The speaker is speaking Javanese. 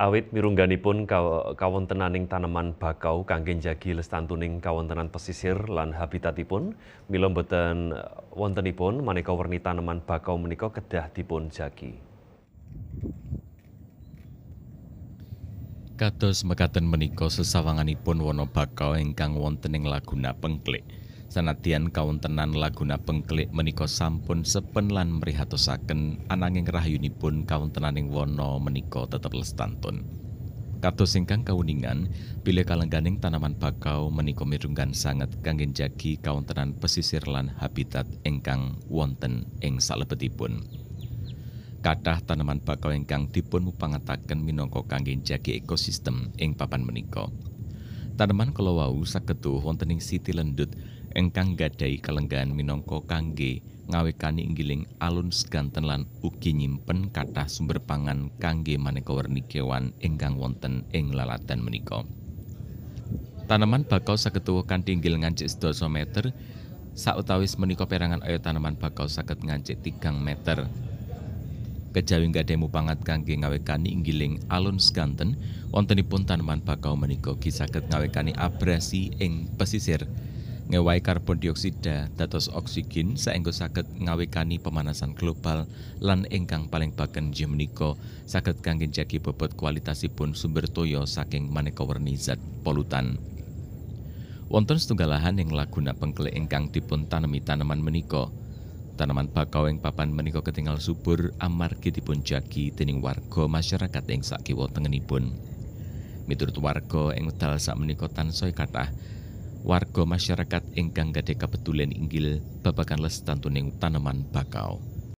Awit mirungganipun kaw kawontenaning taneman bakau kangge njagi lestantuning kawontenan pesisir lan habitatipun, mila boten wontenipun maneka werni taneman bakau menika kedah dipun jagi. Kados mekaten menika sesawanganipun wana bakau ingkang wonten ing Laguna Pengklik. Sanadyan kawontenan Laguna Pengklik menika sampun sepen lan mrihatosaken ananging rahayunipun kawontenaning wana menika tetep lestantun. Kados ingkang kawuningan, bilih kalengganing tanaman bakau menika mirunggan sanget kangge njagi kawontenan pesisir lan habitat ingkang wonten ing salebetipun. Kathah tanaman bakau ingkang dipun mupangataken minangka kangge njagi ekosistem ing papan menika. Tanaman kala wau saged wonten ing siti lendut engkang gadai kalenggan minangka kangge ngawekani inggiling alun seganten lan ugi nyimpen kathah sumber pangan kangge maneka werni kewan ingkang wonten ing lalatan menika. Tanaman bakau saged kanthi inggil ngancik 12 meter sautawis menika perangan ayo tanaman bakau saged ngancik 3 meter. Kejawi gadai mupangat kangge ngawekani inggiling alun seganten wontenipun tanaman bakau menika saged ngawekani abrasi ing pesisir ngewahi karbon dioksida dados oksigen saenggo saged ngawekani pemanasan global lan ingkang paling baken menika saged kangge njagi bobot kualitasipun sumber toya saking maneka werni zat polutan. Wonten setunggal lahan ing Laguna Pengkele ingkang dipun tanemi tanaman menika. Tanaman bakau ing papan menika ketinggal subur amargi dipun jagi dening warga masyarakat ing sakiwa tengenipun. Miturut warga ing wedal sak menika tansaya kathah warga masyarakat ingkang gadhe kepedulian inggil babagan lestantuning tanaman bakau.